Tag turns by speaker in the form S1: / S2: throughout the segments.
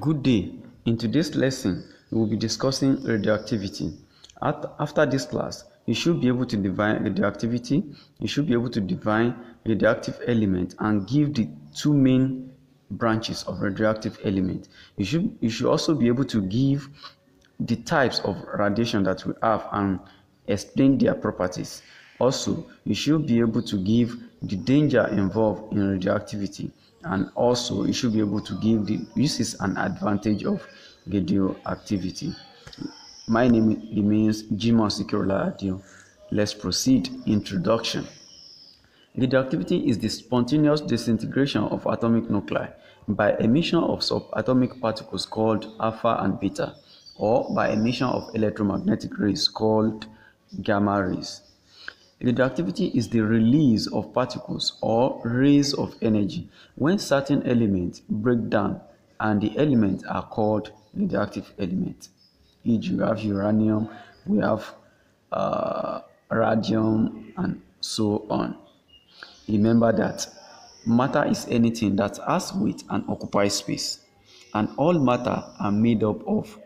S1: Good day. In today's lesson, we will be discussing radioactivity. After this class, you should be able to define radioactivity, you should be able to define radioactive element and give the two main branches of radioactive element. You should, you should also be able to give the types of radiation that we have and explain their properties. Also, you should be able to give the danger involved in radioactivity and also you should be able to give the uses and advantage of radioactivity. My name remains Jimon Sikiola Adio. Let's proceed. Introduction. Radioactivity is the spontaneous disintegration of atomic nuclei by emission of subatomic particles called alpha and beta, or by emission of electromagnetic rays called gamma rays. Radioactivity is the release of particles or rays of energy when certain elements break down and the elements are called radioactive elements. E.g., we have uranium, we have uh, radium, and so on. Remember that matter is anything that has weight and occupies space, and all matter are made up of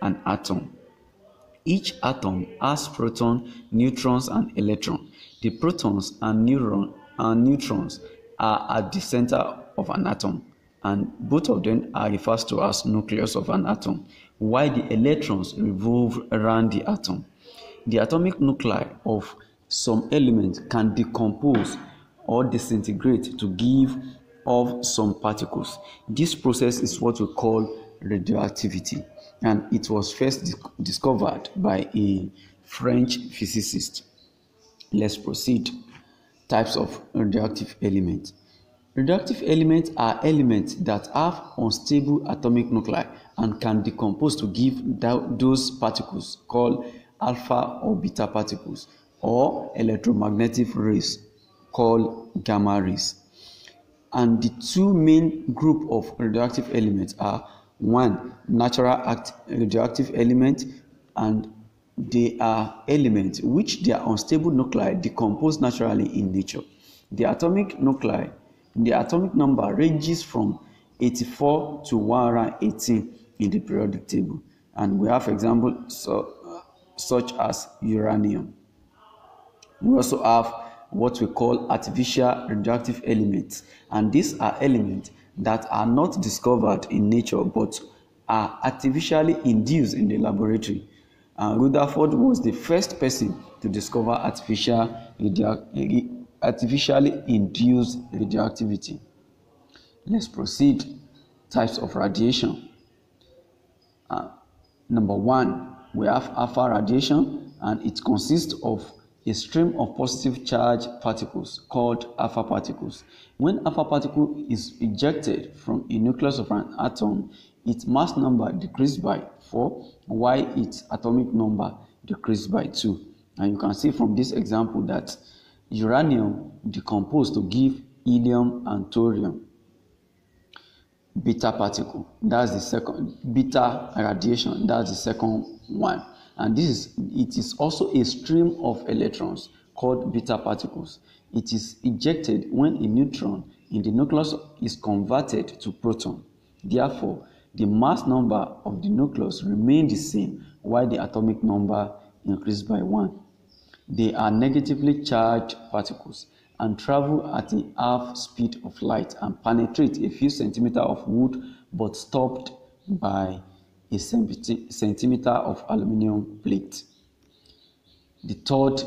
S1: an atom. Each atom has protons, neutrons, and electrons. The protons and, neuron, and neutrons are at the center of an atom, and both of them are referred to as nucleus of an atom, while the electrons revolve around the atom. The atomic nuclei of some elements can decompose or disintegrate to give off some particles. This process is what we call radioactivity and it was first discovered by a French physicist. Let's proceed. Types of radioactive elements. Radioactive elements are elements that have unstable atomic nuclei and can decompose to give those particles called alpha or beta particles or electromagnetic rays called gamma rays. And the two main group of radioactive elements are one natural act, radioactive element and they are elements which their unstable nuclei decompose naturally in nature. The atomic nuclei, the atomic number ranges from 84 to 118 in the periodic table. And we have examples so, such as uranium. We also have what we call artificial radioactive elements. And these are elements that are not discovered in nature but are artificially induced in the laboratory. Uh, Rutherford was the first person to discover artificial radio- artificially induced radioactivity. Let's proceed. Types of radiation. Uh, number one, we have alpha radiation, and it consists of a stream of positive charge particles called alpha particles. When alpha particle is ejected from a nucleus of an atom, its mass number decreases by 4 while its atomic number decreases by 2. And you can see from this example that uranium decomposed to give helium and thorium beta particle that's the second beta radiation that's the second one and this is it is also a stream of electrons called beta particles. It is ejected when a neutron in the nucleus is converted to proton. Therefore, the mass number of the nucleus remains the same while the atomic number increases by 1. They are negatively charged particles and travel at a half speed of light and penetrate a few centimeters of wood but stopped by a centimeter of aluminum plate. The third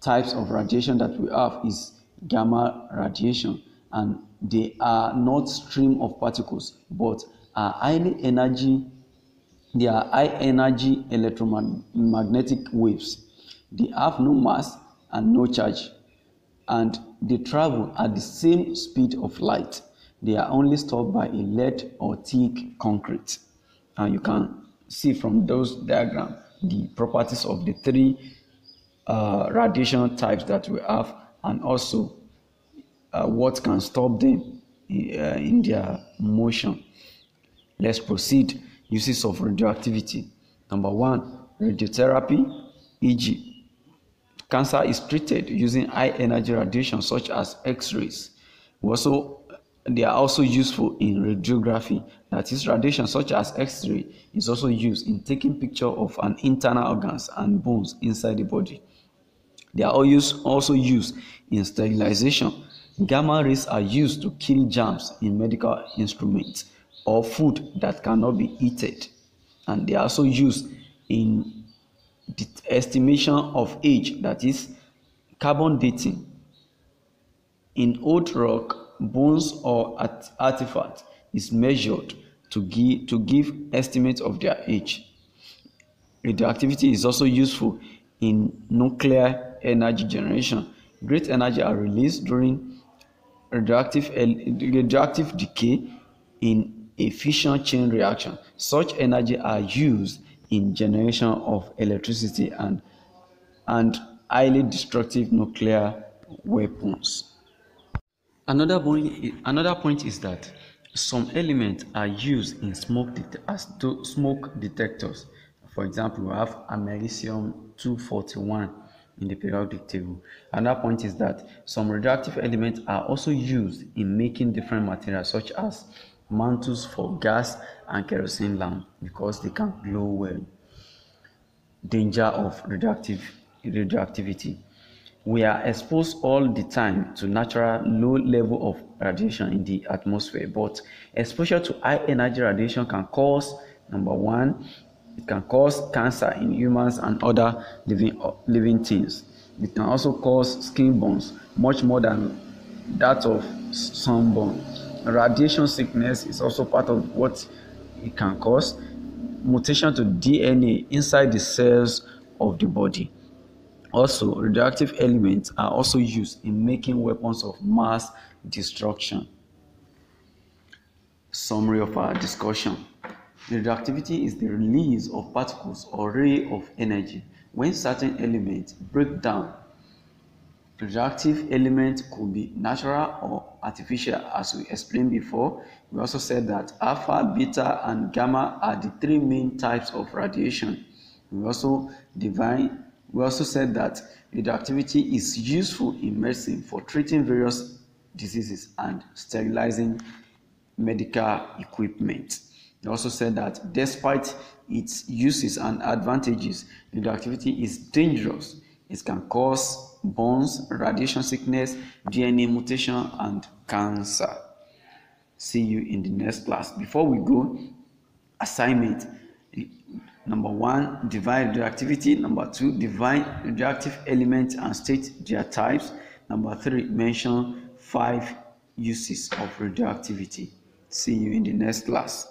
S1: types of radiation that we have is gamma radiation and they are not stream of particles but are highly energy they are high energy electromagnetic waves. They have no mass and no charge and they travel at the same speed of light. They are only stopped by a lead or thick concrete and you can see from those diagram the properties of the three uh, radiation types that we have and also uh, what can stop them in, uh, in their motion. Let's proceed. Uses of radioactivity. Number one, radiotherapy, e.g., cancer is treated using high energy radiation such as X rays. We also they are also useful in radiography. That is, radiation such as X-ray is also used in taking picture of an internal organs and bones inside the body. They are also used in sterilization. Gamma rays are used to kill germs in medical instruments or food that cannot be eaten. And they are also used in the estimation of age, that is, carbon dating. In old rock, bones or art artifacts is measured to give, to give estimate of their age. Radioactivity is also useful in nuclear energy generation. Great energy are released during radioactive, radioactive decay in a chain reaction. Such energy are used in generation of electricity and, and highly destructive nuclear weapons. Another point, another point is that some elements are used in smoke as smoke detectors. For example, we have americium 241 in the periodic table. Another point is that some radioactive elements are also used in making different materials such as mantles for gas and kerosene lamp because they can glow well. Danger of radioactive radioactivity. We are exposed all the time to natural low level of radiation in the atmosphere, but exposure to high energy radiation can cause number one, it can cause cancer in humans and other living, living things. It can also cause skin burns, much more than that of sunburn. Radiation sickness is also part of what it can cause. Mutation to DNA inside the cells of the body. Also, radioactive elements are also used in making weapons of mass destruction. Summary of our discussion. Radioactivity is the release of particles or ray of energy when certain elements break down. Radioactive elements could be natural or artificial as we explained before. We also said that alpha, beta and gamma are the three main types of radiation. We also divine we also said that radioactivity is useful in medicine for treating various diseases and sterilizing medical equipment. We also said that despite its uses and advantages, radioactivity is dangerous. It can cause burns, radiation sickness, DNA mutation, and cancer. See you in the next class. Before we go, assignment Number one, divine radioactivity. Number two, divine radioactive elements and state their types. Number three, mention five uses of radioactivity. See you in the next class.